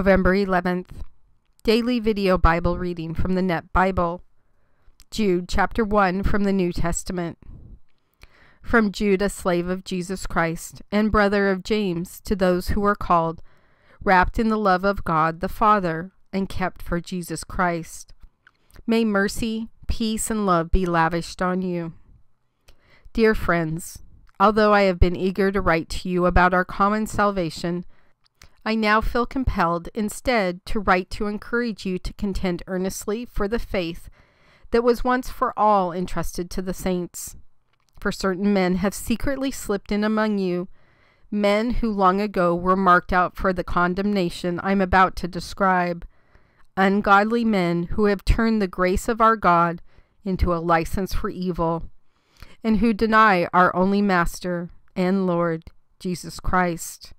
November 11th. Daily video Bible reading from the Net Bible. Jude chapter 1 from the New Testament. From Jude, a slave of Jesus Christ, and brother of James, to those who are called, wrapped in the love of God the Father, and kept for Jesus Christ. May mercy, peace, and love be lavished on you. Dear friends, although I have been eager to write to you about our common salvation, I now feel compelled instead to write to encourage you to contend earnestly for the faith that was once for all entrusted to the saints. For certain men have secretly slipped in among you, men who long ago were marked out for the condemnation I'm about to describe, ungodly men who have turned the grace of our God into a license for evil, and who deny our only Master and Lord, Jesus Christ.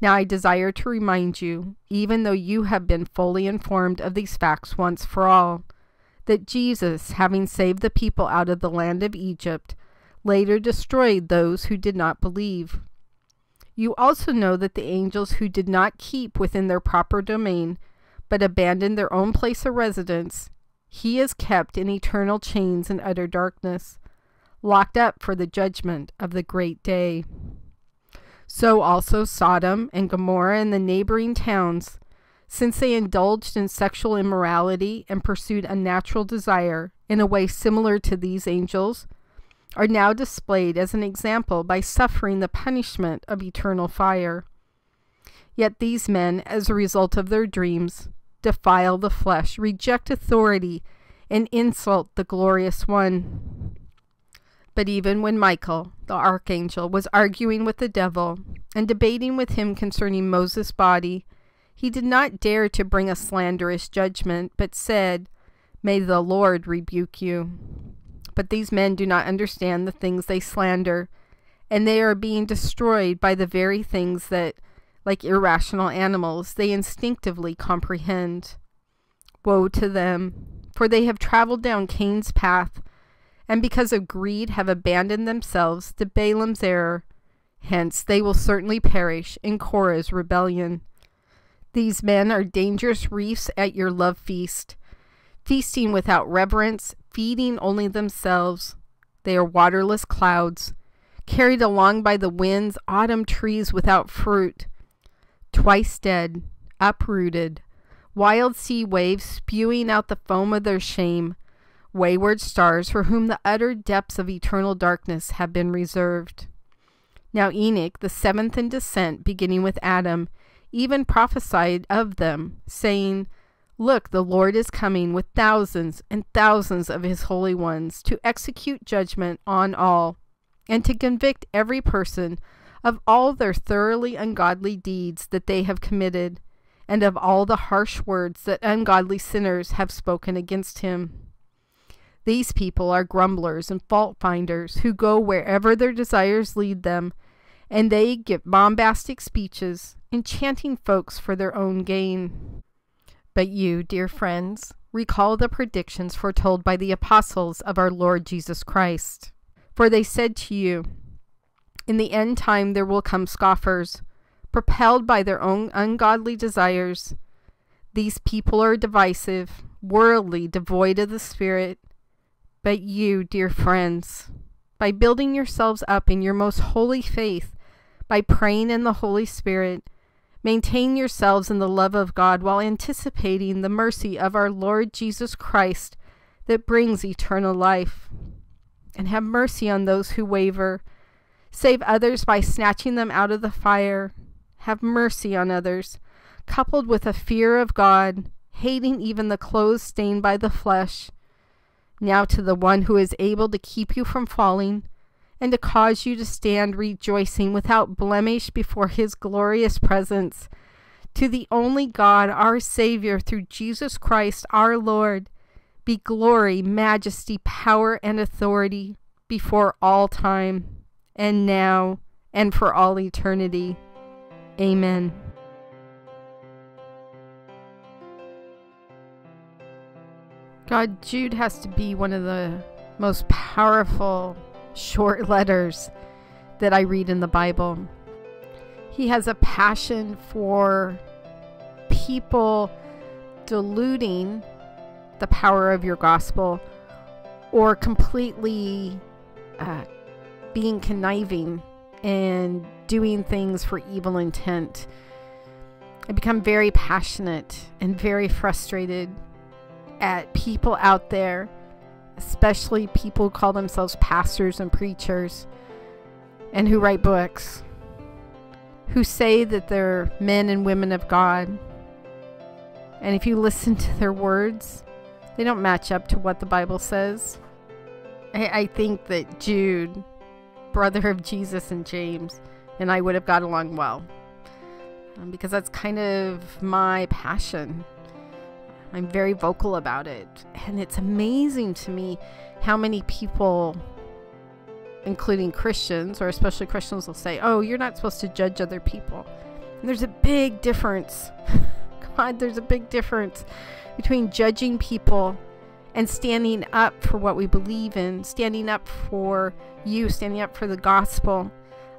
Now I desire to remind you, even though you have been fully informed of these facts once for all, that Jesus, having saved the people out of the land of Egypt, later destroyed those who did not believe. You also know that the angels who did not keep within their proper domain, but abandoned their own place of residence, he is kept in eternal chains and utter darkness, locked up for the judgment of the great day. So also Sodom and Gomorrah and the neighboring towns, since they indulged in sexual immorality and pursued a natural desire in a way similar to these angels, are now displayed as an example by suffering the punishment of eternal fire. Yet these men, as a result of their dreams, defile the flesh, reject authority, and insult the glorious one. But even when Michael, the archangel, was arguing with the devil and debating with him concerning Moses' body, he did not dare to bring a slanderous judgment, but said, May the Lord rebuke you. But these men do not understand the things they slander, and they are being destroyed by the very things that, like irrational animals, they instinctively comprehend. Woe to them, for they have traveled down Cain's path and because of greed have abandoned themselves to Balaam's error. Hence they will certainly perish in Korah's rebellion. These men are dangerous reefs at your love feast, feasting without reverence, feeding only themselves. They are waterless clouds, carried along by the winds, autumn trees without fruit, twice dead, uprooted, wild sea waves spewing out the foam of their shame, wayward stars for whom the utter depths of eternal darkness have been reserved. Now Enoch, the seventh in descent, beginning with Adam, even prophesied of them, saying, Look, the Lord is coming with thousands and thousands of his holy ones to execute judgment on all, and to convict every person of all their thoroughly ungodly deeds that they have committed, and of all the harsh words that ungodly sinners have spoken against him. These people are grumblers and fault finders who go wherever their desires lead them, and they give bombastic speeches, enchanting folks for their own gain. But you, dear friends, recall the predictions foretold by the apostles of our Lord Jesus Christ. For they said to you, In the end time there will come scoffers, propelled by their own ungodly desires. These people are divisive, worldly, devoid of the Spirit but you, dear friends, by building yourselves up in your most holy faith, by praying in the Holy Spirit, maintain yourselves in the love of God while anticipating the mercy of our Lord Jesus Christ that brings eternal life. And have mercy on those who waver. Save others by snatching them out of the fire. Have mercy on others, coupled with a fear of God, hating even the clothes stained by the flesh now to the one who is able to keep you from falling, and to cause you to stand rejoicing without blemish before his glorious presence, to the only God, our Savior, through Jesus Christ our Lord, be glory, majesty, power, and authority before all time, and now, and for all eternity. Amen. God, Jude has to be one of the most powerful short letters that I read in the Bible. He has a passion for people diluting the power of your gospel or completely uh, being conniving and doing things for evil intent. I become very passionate and very frustrated at people out there, especially people who call themselves pastors and preachers and who write books, who say that they're men and women of God. And if you listen to their words, they don't match up to what the Bible says. I, I think that Jude, brother of Jesus and James, and I would have got along well. Um, because that's kind of my passion. I'm very vocal about it. And it's amazing to me how many people, including Christians, or especially Christians, will say, Oh, you're not supposed to judge other people. And there's a big difference. God, there's a big difference between judging people and standing up for what we believe in, standing up for you, standing up for the gospel.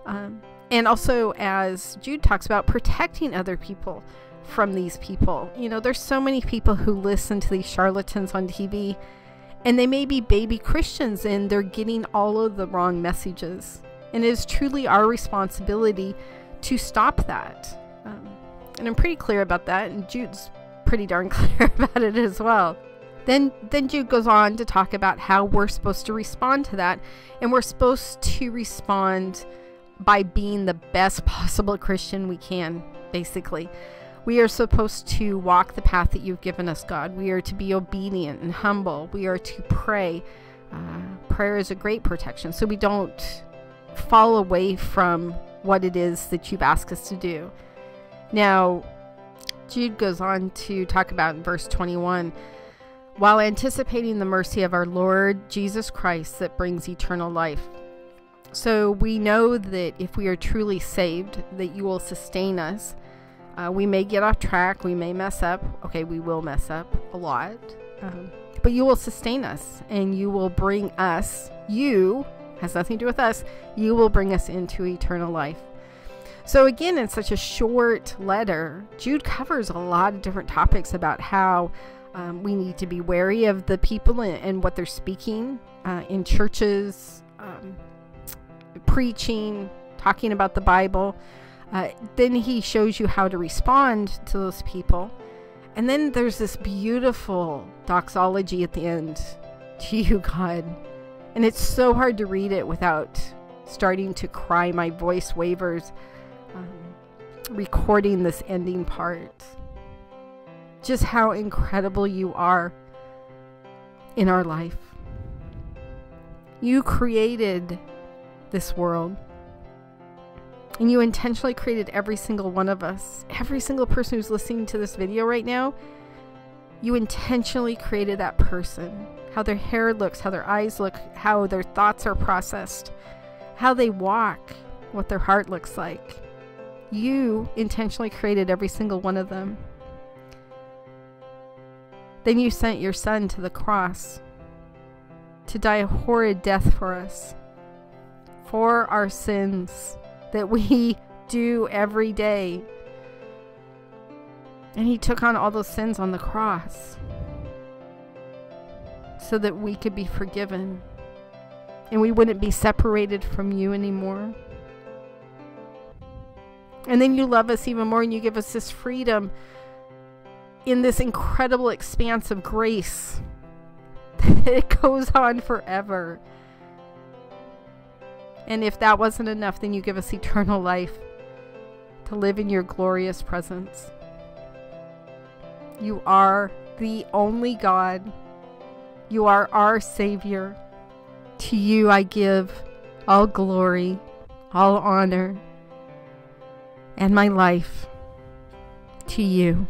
Um, and also, as Jude talks about, protecting other people from these people. You know, there's so many people who listen to these charlatans on TV, and they may be baby Christians and they're getting all of the wrong messages. And it is truly our responsibility to stop that. Um, and I'm pretty clear about that, and Jude's pretty darn clear about it as well. Then, then Jude goes on to talk about how we're supposed to respond to that, and we're supposed to respond by being the best possible Christian we can, basically. We are supposed to walk the path that you've given us, God. We are to be obedient and humble. We are to pray. Uh, prayer is a great protection, so we don't fall away from what it is that you've asked us to do. Now, Jude goes on to talk about in verse 21 while anticipating the mercy of our Lord Jesus Christ that brings eternal life. So we know that if we are truly saved, that you will sustain us. Uh, we may get off track, we may mess up. Okay, we will mess up a lot. Um, but you will sustain us and you will bring us, you, has nothing to do with us, you will bring us into eternal life. So, again, in such a short letter, Jude covers a lot of different topics about how um, we need to be wary of the people and, and what they're speaking uh, in churches, um, preaching, talking about the Bible. Uh, then he shows you how to respond to those people. And then there's this beautiful doxology at the end to you, God. And it's so hard to read it without starting to cry. My voice wavers, um, recording this ending part. Just how incredible you are in our life. You created this world. And you intentionally created every single one of us. Every single person who's listening to this video right now, you intentionally created that person. How their hair looks, how their eyes look, how their thoughts are processed, how they walk, what their heart looks like. You intentionally created every single one of them. Then you sent your son to the cross to die a horrid death for us for our sins that we do every day. And he took on all those sins on the cross so that we could be forgiven and we wouldn't be separated from you anymore. And then you love us even more and you give us this freedom in this incredible expanse of grace. it goes on forever. And if that wasn't enough, then you give us eternal life to live in your glorious presence. You are the only God. You are our Savior. To you I give all glory, all honor, and my life to you.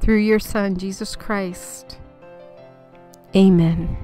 Through your Son, Jesus Christ. Amen.